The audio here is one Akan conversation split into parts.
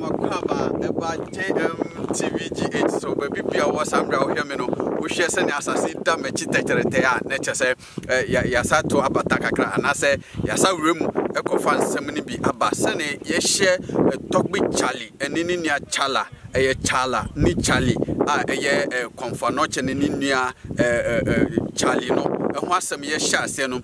Makuraba ɛba JMTVGH so baabi bia wɔ saa mmerɛ a wohwɛ me no wohwɛ sɛnea asase da m'akyi tɛkyerɛtɛ a na kyɛ sɛ yɛasa to abata kakra anaasɛ yɛasa wura mu ɛkɔfa nsɛm no bi aba sɛne yɛhyɛ tɔgbe chali ɛne ne nua chala ɛyɛ chala ne chali a ɛyɛ kɔmfanɔkyɛ ne ne nua Charlie no ho asɛm yɛ hyɛ aseɛ no,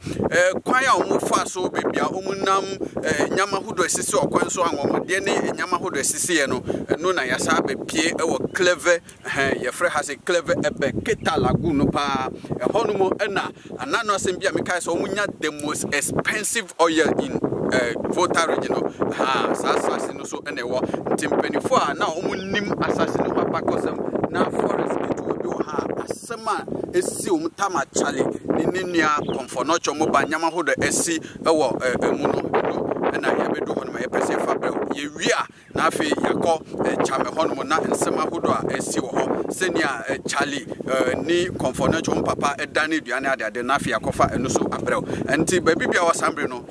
kwan a wɔn fa so wɔ baabi a wɔn nam nneɛma ahodoɔ ɛsisi wɔ kwan so anwanwadeɛ ne nneɛma ahodoɔ ɛsisi yɛ no, ɛno na yasa abɛpie wɔ Cleve, ɛhɛn, yɛfrɛ ha se Cleve ɛbɛ Keta Lagoon no paa, ɛhɔ no mu ɛna ana no asɛm bi a mekae sɛ wɔn nya the most expensive oil in uh, Volta region no, ha, saa asase no. so na ɛwɔ nti mpanyinfoɔ a na wɔn nim asase no ho abakɔsɛm na forest bi to obi wɔ ha a asɛm a esi wɔn tam akyale ne ne nua kɔnfɔnɔkyɛ wɔn ba nneɛma ahodoɔ ɛsi ɛwɔ ɛmu no ɛno ɛna yɛbɛdu hɔ nom a yɛpɛ sɛ yɛfa brɛw yɛwie a na afei yɛkɔ ɛkyame hɔ nom na nsɛm ahodoɔ a ɛsi wɔ hɔ sɛnea ɛkyale ne kɔnfɔnɔkyɛ wɔn papa ɛda ne aduane adeade na afei yɛakɔfa ɛno so abrɛw ɛnti baabi bi a wɔsan bere no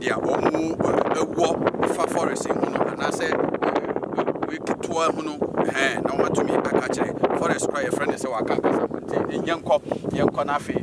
deɛ wɔwɔ fa forest ho no anaasɛ wei ketewa ho no hɛn na wɔatumi aka kyerɛ forest kora yɛfrɛ no sɛ wɔaka akasa mu nti yɛnkɔ yɛnkɔ no afei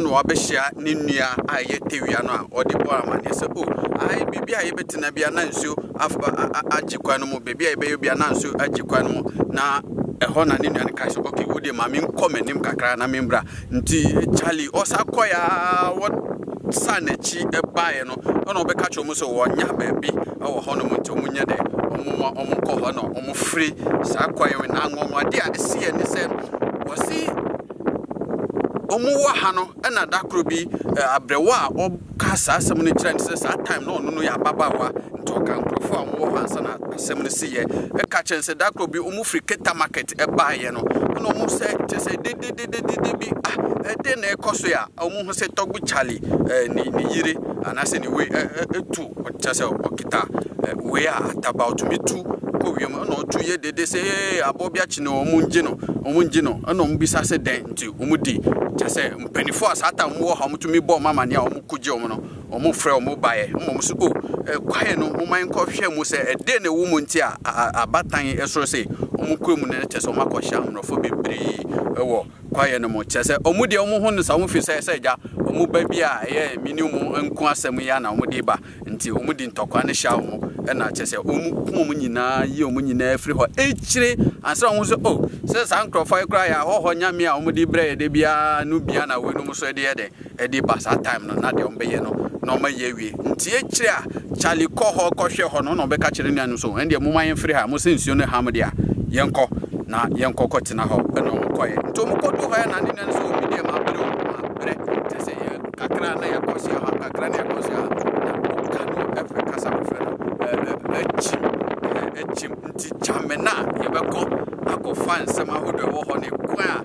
na wabehyia ne nua a ɛyɛ tewia no a ɔde bɔɔ amanneɛ sɛ, O, ae, baabi a yɛbɛtena biara na nsuo af, a, a, a, agye kwan no mu, baabi a yɛbɛyɛ biara na nsuo agye kwan no mu, na ɛhɔ na ne nua no kae sɛ, Ok, wo deɛ ma menkɔ m'anim kakra na membra. Nti, Charlie, ɔsan kɔeɛ ara, wɔsan n'akyi baeɛ no, ɛna ɔbɛka kyerɛ wɔn sɛ wɔnya baabi wɔ hɔnom, nti wɔnyɛ dɛ, wɔmma wɔnkɔ hɔ, ɛna wɔfiri saa kwan wei, na anwanwadeɛ a ɛsiiɛ ne sɛ, wɔse Ɔmo wɔ ha no ɛna da koro bi ɛ abrɛwa a ɔka saa asɛm no kyerɛ no sɛ saa taem no ɔno no yɛ ababaawa nti ɔka nkorɔfoɔ a ɔmo wɔ hɔ ansa na asɛm no si yɛ ɛka kyerɛ no sɛ da koro bi ɔmo firi keta market ɛbaa yɛ no ɛna ɔmo sɛ kyerɛ sɛ dedededede bi ah ɛde na ɛkɔ so yɛ a ɔmo ho sɛ tɔgbu charlie ɛ ne ne yiri anaasɛ ne wei ɛ ɛ ɛtu Kyerɛ sɛ ɔkita wei a ataba ɔtumi tu kɔ wiem ɛna ɔtu yɛ dede sɛ ee aboɔ bi akyi no wɔn ngye no wɔn ngye no ɛna wɔn bisa sɛ dɛn nti wɔn di kyerɛ sɛ mpanyinfoɔ a saa ta wɔn wɔ ha wɔn tumi bɔ wɔn amaneɛ a wɔn ko gye wɔn no wɔn frɛ wɔn baeɛ ɛna wɔn so o oh, kwaeɛ no wɔn ayɛ nkɔ hwɛ mu sɛ ɛdee na ɛwɔ mu nti a abatan ɛsoro sɛ wɔn kɔ mu no kyerɛ sɛ wɔn akɔhyɛ ahorɔfoɔ bebree ɛwɔ kwaeɛ no mu. Kyerɛ sɛ, wɔn deɛ wɔn ho no sa wɔn fi sɛ, sɛ agya, wɔn ba bi a ɛyɛ me ne wɔn nko asɛm yi ara na wɔde reba, nti wɔn di ntɔkwa no hyia wɔn, ɛna kyerɛ sɛ, wɔn ku wɔn nyinaa, yi wɔn nyinaa firi hɔ. Akyire, ansa na wɔn sɛ, oh, sɛ saa nkurɔfoɔ yi koraa yɛ ahɔhoɔ nyame a wɔde brɛ yɛn da biara no bi ara na weinom nso de yɛ dɛn? Ɛde ba saa time no na deɛ wɔn bɛyɛ no na wɔn ayɛ awie nti akyire a Charlie kɔ hɔ kɔ hwɛ hɔ no na wɔn bɛka kyerɛ nua no so ɛn deɛ moma yɛn firi ha mo sɛ nsuo no ha mo deɛ a yɛn kɔ na yɛn kɔ kɔ tena hɔ ɛna wɔn kɔ yɛ nti wɔn kɔ du hɔ ɛna ne nua no so omi deɛ ma brɛ o ma brɛ kyɛ sɛ yɛ kakra na yɛ kɔ si ha kakra na yɛ kɔ si ha na ɔka no ɛfɛ kasa mo fɛ no ɛɛ ɛkyim ɛkyim nti kyamina yɛ bɛkɔ akɔ fa nsɛm ahodoɔ ɛwɔ hɔ ne kwan a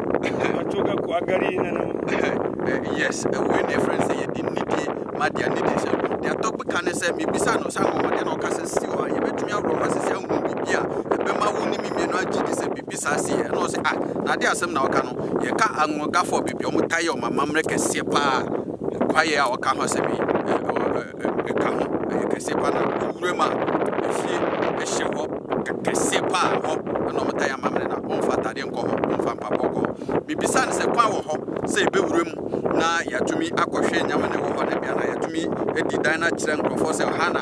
yes ɛwei ne ɛfrɛ sɛ yɛde nidie ma deɛ nidie sɛ deɛ ɛtɔ bi ka ne sɛ mebisa no sɛ ahoɔden na ɔka sɛ si hɔ a yɛbɛtumi aworɔ ma sɛ sɛ ahu biribi a ɛbɛma wo ne me mmienu agye di sɛ biribi saa si yɛ ɛna ɔsɛ ah na ade asɛm na ɔka no yɛka anwogafoɔ biribi ɔmo ta yɛ ɔmo amammerɛ kɛseɛ paa kwaeɛ a ɔka ho asɛm yi ɛka ho ɛyɛ kɛseɛ paa na wuram a efie ɛhyɛ hɔ kɛseɛ paa hɔ ɛna wɔn dan amammerɛ na wɔn fa ataadeɛ nkɔ hɔ wɔn fa mpaboa kɔ hɔ bibisa no sɛ kwan wɔ hɔ sɛ ebɛwura mu na yɛatumi akɔhwɛ nneɛma na ɛwɔ hɔ na bia na yɛatumi adi dan no akyerɛ nkurɔfoɔ sɛ ha na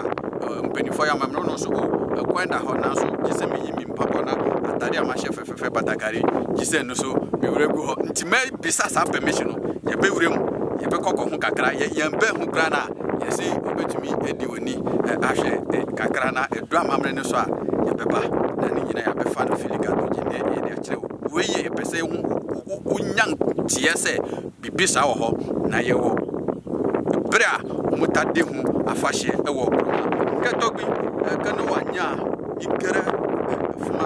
mpanimfoɔ yɛ amammerɛ no nso o ɛkwan da hɔ nanso gye sɛ meyi me mpaboa na ataadeɛ a mahyɛ fɛfɛ mefɛ batakari gye sɛ ɛno so mewura gu hɔ nti mɛbisa saa permission no yɛbɛwura mu yɛbɛkɔ kɔ ho kakra yɛn bɛn ho kura no a yɛsi wobɛtumi adi w'ani ahwɛ kakra na ɛduru amammerɛ no so a yɛbɛba na ne nyinaa yɛabɛfa no fili gado gye ne yɛde akyerɛ wo wei yɛ ɛpɛ sɛ yɛhu wonya nteɛ sɛ biribi saa wɔ hɔ na yɛwɔ berɛ a wɔtade ho afahyeɛ wɔ kuroma nkɛtɔ bi ɛka no wanya biribiara fuma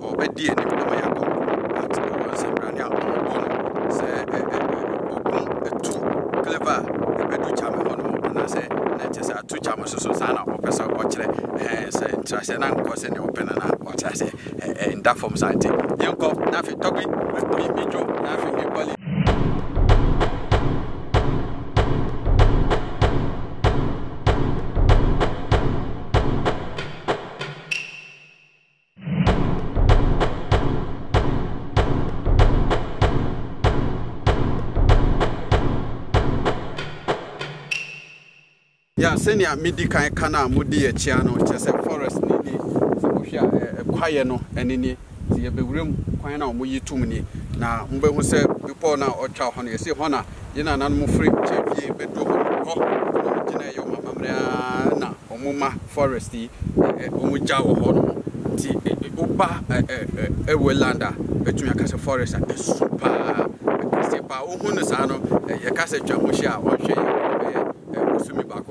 ɔbɛdi anim na ɔyɛ kɔ but ɔwɔ nsɛmbrane a ɔmobɔ no sɛ ɔbom ɛtu clever a ɛbɛdu kyame hɔ no mu anaasɛ na ɛkyɛ sɛ ato kyame so so saa na ɔpɛ sɛ ɔkyerɛ ɛɛ sɛ ntraseɛ na nkɔ sɛ deɛ ɔpɛ no na ɔte aseɛ ɛɛ nda fam saa nti yɛnkɔ na afei tɔgbi mi mi dwo na afei mi bɔli. Yeah, sɛnea medi kan ka no a mode yɛ kyea no, kyerɛ sɛ forest no nie. Sɛ wohwɛ a, ɛ, ɛ, kwaeɛ no, ɛno nie. Nti yɛbɛwura mu, kwan no a wɔyi tom nie. Na mobɛhu sɛ bepɔw no a ɔtwa hɔ no, yɛse hɔ na Yɛn nananom firi nkyɛn fie bɛdɔ hɔ no, hɔ na wɔgyina yɛ wɔn amammerɛ ara na wɔn ma forest yi wɔn gya wɔ hɔ no. Nti woba ɛwɔ land a, bɛtumi aka sɛ forest a ɛsu paa, ɛkɛseɛ paa. Wohu no saa no, yɛka sɛ twa ho hyia a, ɔnhwɛ yɛ bɛyɛ bosome baako.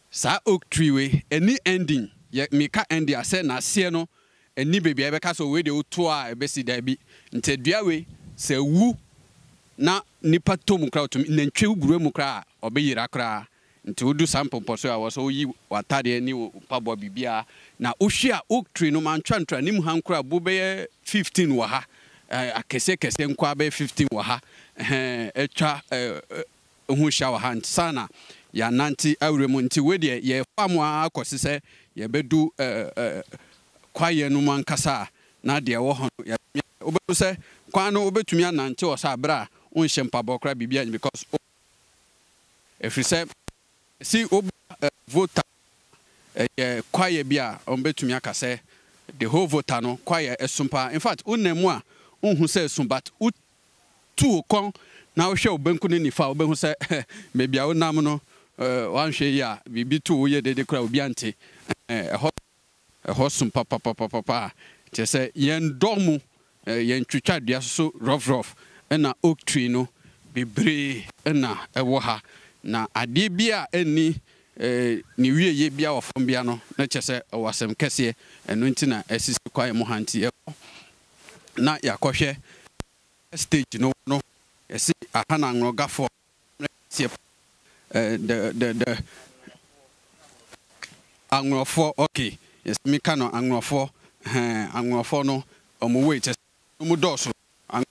Saa oak tree wei ɛni ending yɛ me ka ending a sɛ naseɛ no ɛni baabi a yɛbɛka sɛ wei deɛ wo to a ɛbɛsi daabi nti dua wei sɛ ɛwu na nipa tɔ mu koraa ɔtumi nantwie wura mu koraa a ɔbɛyira koraa nti wo du saa mpɔmpɔso yi a wɔ sɛ wo yi w'atadeɛ ne wo mpaboa biribiara na wo hwɛ a oak tree no mantwa ntorɔ a ne mu ha nkoraa bu bɛyɛ fifteen wɔ ha ɛɛ akɛseɛ kɛseɛ nkoaa bɛyɛ fifteen wɔ ha ɛhɛɛ atwa ɛɛ ho hyia wɔ ha ansa na yɛanante awura mu. Nti wei deɛ yɛrefa mu ara kɔsi sɛ yɛbɛdu kwaeɛ no mu ankasa a, na deɛ ɛwɔ hɔ no yɛatumi ayɛ. Wobɛhu sɛ kwan no wobɛtumi anante wɔ saa berɛ a wonhyɛ mpaboa koraa, biribiara nni because wo ɛfiri sɛ si woba Volta a, ɛyɛ kwaeɛ bi a wɔbɛtumi aka sɛ the whole Volta no kwaeɛ ɛso paa. Infact wonam mu a wonhu sɛ ɛso but wo Tu wo kɔn na wohwɛ wo benkum ne nifa a, wubehu sɛ baabi a wonam no, woanhwɛ yiye a, biribi too wo yɛɛ dede koraa a obiara nte. Ɛhɔ yɛ den. Ɛhɔ sum papapapapa, kyerɛ sɛ yɛnnɔɔ mu. Yɛantwitwa dua so rɔfrɔf na oak tree no bebree. na ɛwɔ ha, na adeɛ biara a ɛnni ne wieeɛ biara wɔ fam biara no, na kyerɛ sɛ ɛwɔ asɛm kɛseɛ. Ɛno nti na asisi kwaeɛ mu ha nti, ɛwɔ na yɛakɔhwɛ bɛ stage no wɔ no, yɛse aha na Anwonogafo a wɔyɛ kɛseɛ paa eh, the, the, the Anwonɔfoɔ, ok, yɛse meka no Anwonɔfoɔ, hɛn, Anwonɔfoɔ no, wɔn wei kyɛ sɛ wɔn dɔɔso, Anwonɔfoɔ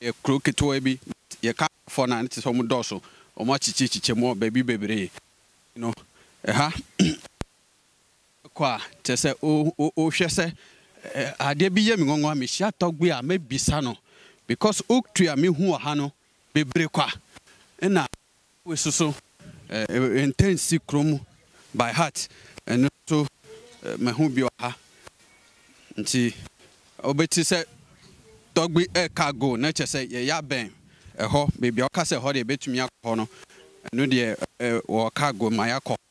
yɛ kuro ketewaa bi, but yɛka Anwonɔfoɔ no a na kyɛ sɛ wɔn dɔɔso, wɔn akyekyerekyekyɛ mu wɔ baabi bebree, nti no ɛha. kɔ a, kyerɛ sɛ ɔhwɛ sɛ adeɛ bi yɛ me nwanwa, mehyia tɔgbe a mɛbisa no because Oktwi a mehu wɔ ha no bebree kwa na wei nso so Ntansi kurom by heart ɛno nso mahu bi wɔ ha nti wobɛti sɛ tɔgbe ɛka go na kyerɛ sɛ yɛyɛ abɛn ɛhɔ, baabi a woka sɛ ɛhɔ deɛ yɛbɛtumi akɔ hɔ no ɛno deɛ wɔka go ma yɛakɔ hɔ.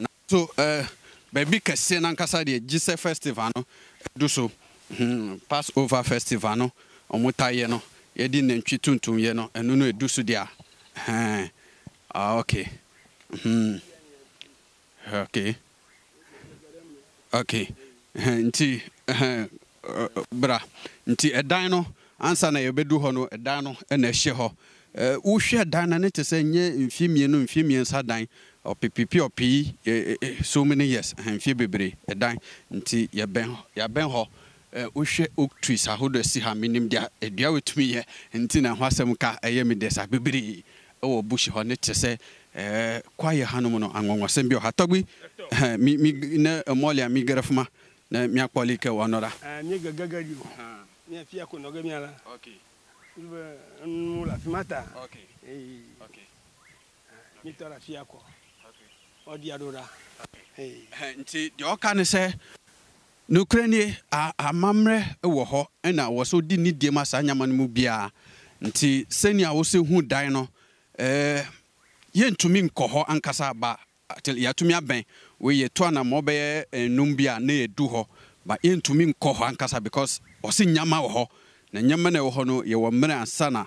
Nanso eh, baabi kɛseɛ no ankasa deɛ gye sɛ festival no du so. Hmm, pass over festival no a wɔn taa yɛ no, yɛde nantwi tuntum yɛ no, ɛno no ɛdu so deɛ a, ɛhɛn, ah okay, hmm, okay. Ok, ɛhɛn, nti, ɛhɛn, bra. Nti ɛdan no, ansa na yɛbɛdu hɔ no, ɛdan no na ɛhyɛ hɔ. Wohwɛ dan no a, ne te sɛ nyɛ mfie mmienu, mfie mmiɛnsa dan. Ɔpepipi, ɔpee, so many years, ɛhɛn, mfie bebree dan. Nti yɛbɛn, yɛabɛn hɔ, Eh wo hwɛ oak trees ahodoɔ ɛsi ha me nim deɛ eh dua wei tumi yɛ nti na ɛho asɛm ka ɛyɛ me dɛ saa bebree ɛwɔ bush hɔ ne te sɛ eh kwaeɛ ha nom no anwanwasɛm bi wɔ ha tɔgbi eh mi mi ne mɔli a mi garafuma ne mi akpɔli kɛ wɔ nɔra. Ah mi ga gagari o ha mi a fi a ko nɔgɛ mi a la ok mi bɛ n mu la fi ma ta ok eyi ok ah mi tɔ la fi a kɔ ok ɔ di a do da ok eyi eh nti deɛ ɔka ne sɛ. Nokorɛ nie, a-amammerɛ wɔ hɔ na wɔ so de nidie ma saa nneɛma no mu biara, nti sɛnea wose hu dan no, eh, yentumi nkɔ hɔ ankasa, but yɛatumi abɛn, wei yɛtu anammɔn bɛyɛ nnum bi a na yɛadu hɔ, but yentumi nkɔ hɔ ankasa because wɔse nneɛma wɔ hɔ, na nneɛma na ɛwɔ hɔ no yɛwɔ mmerɛ ansa na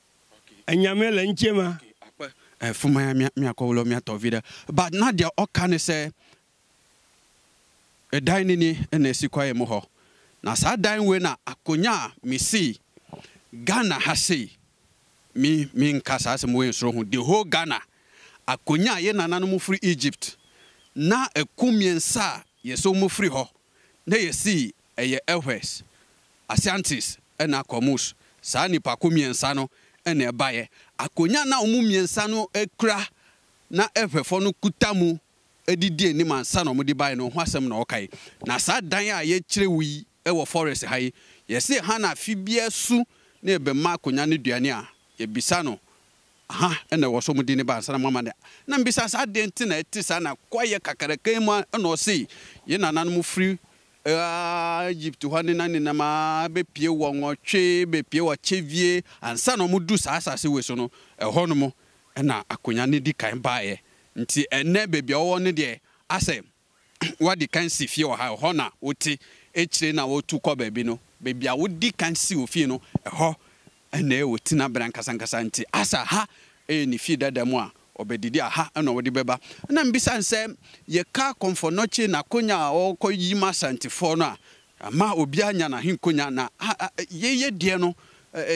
Anyame la nkyɛ ma. Fom a mea mea kɔ wulɔ mea tɔ vida but na deɛ ɔka ne sɛ ɛdan no ni na ɛsi kwaeɛ mu hɔ na saa dan wei na akonya a me sii Ghana ha sei me me nka saa asɛm wei nsoro ho the whole Ghana akonya a yɛ nananom firi Egypt na ɛko mmiɛnsa a yɛsɔ wɔn firi hɔ na yɛsii Ɛyɛ Elwes, Asiantes na Kormus. Saa nnipakuo mmiɛnsa no na ɛbaeɛ. Akonnwa a na wɔn mmiɛnsa no kura na Elwesfoɔ no kuta mu de di anim ansa na wɔde baeɛ no, ho asɛm na ɔreka yi. Na saa dan a yɛkyerɛ wo yi wɔ Forest ha yi, yɛse Hannah afe biara su na yɛbɛma akonnwa no aduane a, yɛbisa no Ha na ɛwɔ sɛ wɔde no ba ansa na moama no. Na mebisa sɛ, Adɛn nti na ɛte saa? Na kwaeɛ kakraka yi mu ara na ɔsee, Yɛn nananom firi Egypt hɔ ne na nenam ara bɛpue wɔ nwɔtwe, bɛpue wɔ kyɛvie, ansa na wɔduru saa asase wei so no, ɛhɔnom na akonnwa no di kan baeɛ. Nti ɛnnɛ baabi a wɔwɔ no deɛ, asɛ woadi kan si fie wɔ ha, ɛhɔ na wote, akyire na wotu kɔ baabi no, baabi a wodi kan si wo fie no, ɛhɔ na ɛyɛ wo tenabere ankasankasa. Enti Asa, ha yɛ ne fie dada mu a ɔbɛdidi, a ha na wode bɛba. Ɛnna mebisa no sɛ, Yɛka Kɔmfɔnɔkye n'akonnwa a ɔrekɔyi ma Asantefoɔ no a, Ama obiara anya n'ahenkonnya na yɛ yɛ deɛ no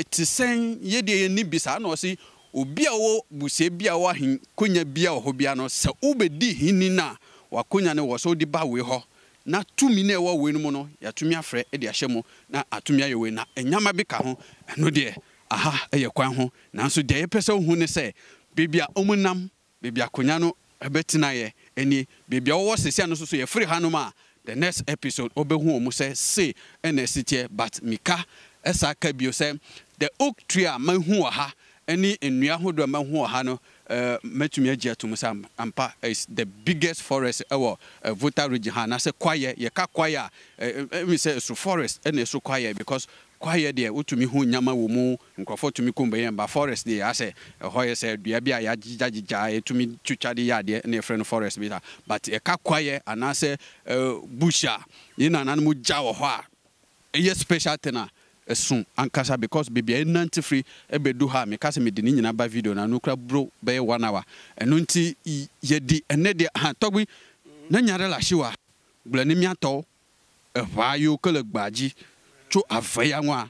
te sɛn yɛ deɛ yɛ nni bi saa na ɔse obi a ɔwɔ busua bi a ɔwɔ ahenkonnya bi a ɔhɔ bia no sɛ wo bɛ di heni no a wakonnya no wɔ sɛ wode ba wei hɔ na tumi no a ɛwɔ wei no mu no yatumi afrɛ de ahyɛ mu na atumi ayɛ wei na nneɛma bi ka ho ɛno deɛ aha yɛ kwan ho nanso deɛ yɛ pɛ sɛ wo hu ne sɛ baabi a ɔmu nam Baabi a akonwa no bɛtenaeɛ nie, baabi a wɔwɔ sesia no soso yɛfiri hanom a the next episode wobɛhu wɔn sɛ sei na ɛsi teɛ but mika saa ka bio sɛ the oak tree a mahu wɔ ha ne nnua ahodoɔ a mahu wɔ ha no mɛtumi agye atom sɛ ampa is the biggest forest wɔ Volta region ha anaasɛ kwaeɛ yɛka kwaeɛ a ɛmi sɛ ɛso forest na ɛso kwaeɛ because kwaeɛ deɛ wotumi hu nyama wɔ mu Nkurɔfoɔ tumi kɔ mu bɛyɛ mba forest de asɛ ɛhɔ yɛ sɛ dua bi a yɛagyegyagyegya a yɛtumi twitwa de yɛ adeɛ na yɛfrɛ no forest bi saa. But ɛka kwaeɛ anaasɛ bush a yɛn nananom gya wɔ hɔ a ɛyɛ special thing a ɛso ankasa because baabi a yɛnante firi bɛdu ha a meka sɛ mede ne nyinaa ba video no ano koraa boro bɛyɛ one hour. Ɛno nti yɛde ɛnnɛ deɛ aha tɔgbi na nyare la hye wa gblɛ ne mia tɔw ɛhwaa yo kele gbaji tso avɛya ŋwa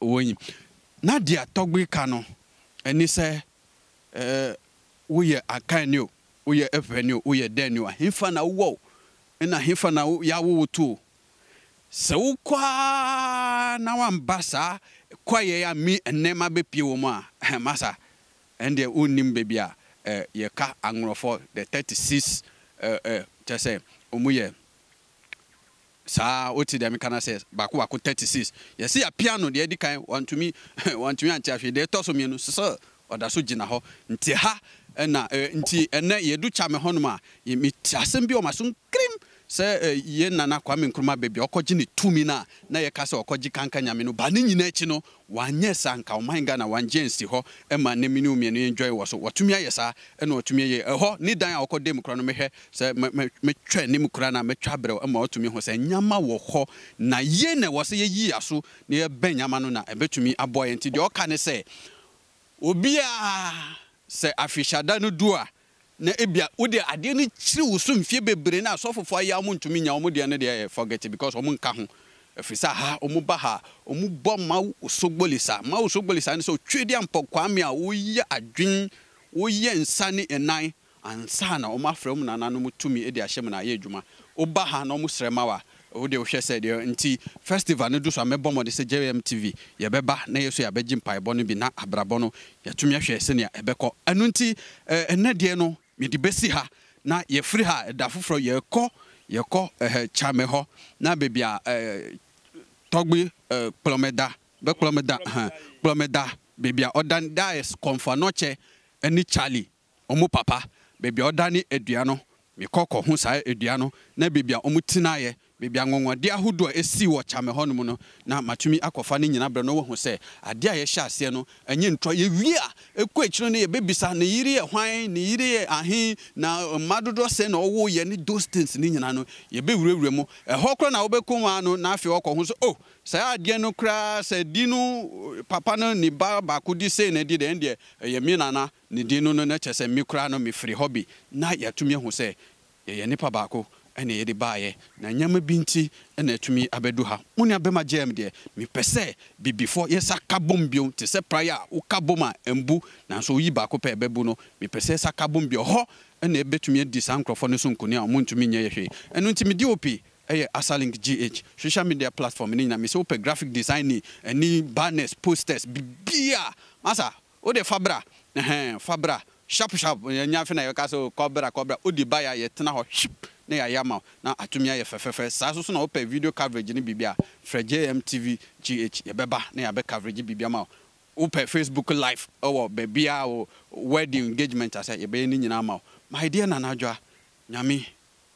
Wɔ yi, na deɛ tɔgbe ka no ne sɛ, ɛɛ, woyɛ Akan ni o, woyɛ Efwe ni o, woyɛ dɛn ni o, ahefa na wowɔ o, ɛna ahefa na yɛawo wo to o, sɛ wokɔ ara na woamba saa kwaeɛ yi a me ɛnnɛ mabɛpue wɔ mu a, ɛhɛ, masa, ɛndeɛ wonnim baabi a, ɛɛ, yɛka Anglɔfoɔ, the thirty six, ɛɛ, ɛɛ, kyerɛ sɛ wɔyɛ Saa ara, otsi dɛm kan asɛ, baako baako, thirty six. Yɛse yɛapia no, deɛ adi kan, wantumi, wantumi ankyea hwee, deɛ ɛtɔ so mmienu, still ɔda so gyina hɔ. Nti ɛha na, eh, nti ɛnnɛ yɛdu Kyame hɔnom a, ye, mete asɛm bi wɔ m'aso nkirim sɛ, eh, yɛn Nana Kwame Nkrumah ba bi a ɔkɔgye ne tumi no a, na yɛka sɛ ɔkɔgye kanka Nyame no ba, ne nyinaa akyi no, Wanyɛ saa anka ɔman Ghana wangye ansi hɔ ma ne mene omienu enjoy wɔ so. Watumi ayɛ saa na watumi ayɛ yie. Ɛhɔ ne dan a ɔkɔ da mu koraa no mehwɛ sɛ mɛtwa anim koraa no a mɛtwa abrɛw ama watumi ahu sɛ nneɛma wɔ hɔ na yɛn na ɛwɔ sɛ yɛyi yɛn aso na yɛbɛn nneɛma no na ɛbɛtumi aboa yɛn. Nti deɛ ɔka ne sɛ obiara sɛ afehyada no du a Na ebia wo deɛ adeɛ no kyiri wo so mfie bebree na asɔfofo ayɛ a wɔntumi nya wɔn deɛ no deɛ ɛ forget it because wɔn nka ho ɛfiri sɛ aha wɔn ba ha a wɔn bɔ Mao Osogbo Lisa Mao Osogbo Lisa ne sɛ Otwedeampɔg Kwame a wɔyɛ adwene wɔyɛ nsa ne nan ansa na wɔn afrɛ wɔn nananom tumi de ahyɛ mu na ayɛ adwuma wo ba ha na wɔn srɛ ma wo a Wo deɛ wohwɛ sɛ deɛ nti festival no du so a mɛbɔ mmɔden sɛ JMTV yɛbɛba na yɛso yɛabɛgye mpaebɔ no bi na abrabɔ no yɛatumi ahwɛ sɛnea ɛbɛkɔ. Ɛno nti ɛnnɛ deɛ no mede bɛsi ha na yɛfiri ha a da foforɔ yɛkɔ yɛkɔ ɛhɛ Kyame hɔ na baabi a ɛɛ Tɔgbe ɛɛ Kplɔmeda bɛ Kplɔmeda ɛhɛn Kplɔmeda baabi a ɔda no that is Kɔmfoanokyɛ ɛne Charlie. Wɔn papa, baabi a ɔda ne adua no, mekɔ kɔho saa adua no, na baabi a wɔtenaeɛ, baabi a anwanwadeɛ ahodoɔ a ɛsii wɔ Chame hɔ nom no, na matumi akɔfa no nyina brɛ no, na wahu sɛ adeɛ a yɛhyɛɛ aseɛ no, ɛnyɛ ntorɔ. Yɛwie a, ɛkɔ akyire no, yɛbɛbisa, Ne yere yɛ hwan? Ne yere yɛ ahe? Na mma dodoɔ sɛn na ɔwoeɛ? Ne those things no nyina no, yɛbɛwurawura mu. Ɛhɔ koraa na wobɛkɔ mu ara no, na afei ɔkɔ ho sɛ, Oh, saa adeɛ no koraa, sɛ di no papa no ne ba baako di sei na ɛdi deɛ, ɛndeɛ ɛyɛ me nana. Ne din no no na kyerɛ sɛ me koraa no mefiri hɔ bi, na yɛatumi ahu sɛ yɛyɛ nnipa baako na yɛde baeɛ, na nneɛma bi nti na atumi abɛdu ha. Mo nua bɛma JM deɛ, mepɛ sɛ bibifoɔ yɛsa ka bom bio, te sɛ praeɛ a woka bom a ɛmbu, nanso woyi baako pɛ a ɛbɛbu no, mepɛ sɛ yɛsa ka bom bio, ɛhɔ na yɛbɛtumi adi saa nkorɔfoɔ no so nkoni a wɔntumi nyɛ yɛ hwee. Ɛno nti me DOP yɛ Asalink GH, social media platform no nyinaa, mesɛ wopɛ graphic designing, ɛne banners, posters, biribiara, masa, Wo de fa bra, ɛhɛn, fa bra, sharp sharp, yɛnnyɛ afei na yɛbɛka sɛ oh, kɔ bra, kɔ bra, wode bae a yɛtena hɔ hwip na yɛayɛ ama wo na atumi ayɛ fɛfɛɛfɛ. Saa nso so na wopɛ video coverage ne biribi a, frɛ JMTV GH, yɛbɛba na yɛabɛ coverage biribi ama wo. Wopɛ Facebook live wɔ baabiara, wo wedding, engagement asɛ, yɛbɛyɛ ne nyinaa ama wo. My dear Nana Adwoa, Nyame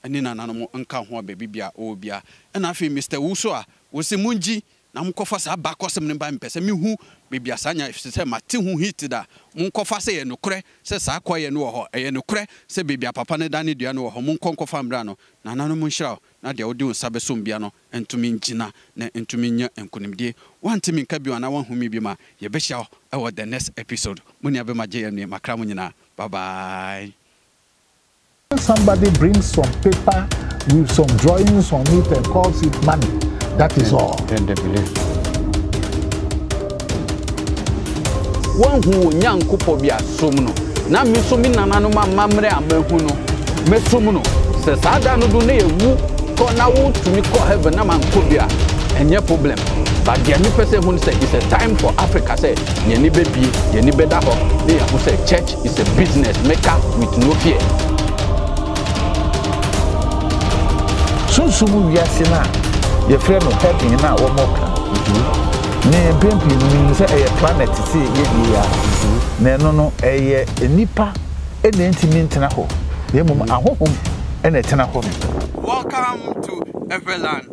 ne nananom nka ho a baabi biara ɔwɔ biara. Ɛna afei Mister Wu so a ɔse mongyi na monkɔfa saa abakɔsem no mma me pɛsɛ mehu baabi a saa nya efisesɛ mate ho hit da monkɔfa sɛ ɛyɛ nokorɛ sɛ saa kwaeɛ no wɔ hɔ ɛyɛ nokorɛ sɛ baabi a papa no da ne dua no wɔ hɔ monkɔ nkɔfa mmra no nananom nhyira wo na deɛ wode wo nsa bɛsom bia no ntumi ngyina na ntumi nnya nkunimdie woante me nka bio anaa woanhu me bio ma yɛbɛhyia hɔ ɛwɔ the next episode mo nua bɛma gye yɛ nue makra mo nyinaa bye bye. When somebody brings some paper with some drawings on it and calls it money, that is all. Wɔahu wɔn Nyankopɔn bi asom no, na me nso me nananom amammerɛ a mahu no, mɛsom no. Sɛ saa da no do na yɛwu kɔ na wotumi kɔ heaven na mankɔ bi a, ɛnyɛ problem. But deɛ mepɛ sɛ ɛhu no sɛ it's a time for Africa sɛ yɛn ani bɛbie, yɛn ani bɛda hɔ na yɛahu sɛ church It's a business maker with no fear. Sunsum wiase no a yɛfrɛ no heaven no a wɔka no, ne mpɛn pii no menim sɛ ɛyɛ planet te sɛ yɛn deɛ yi ara, na ɛno no ɛyɛ nnipa na ɛntumi ntena hɔ na mmom ahonhom na ɛtena hɔ no. Welcome to Everland.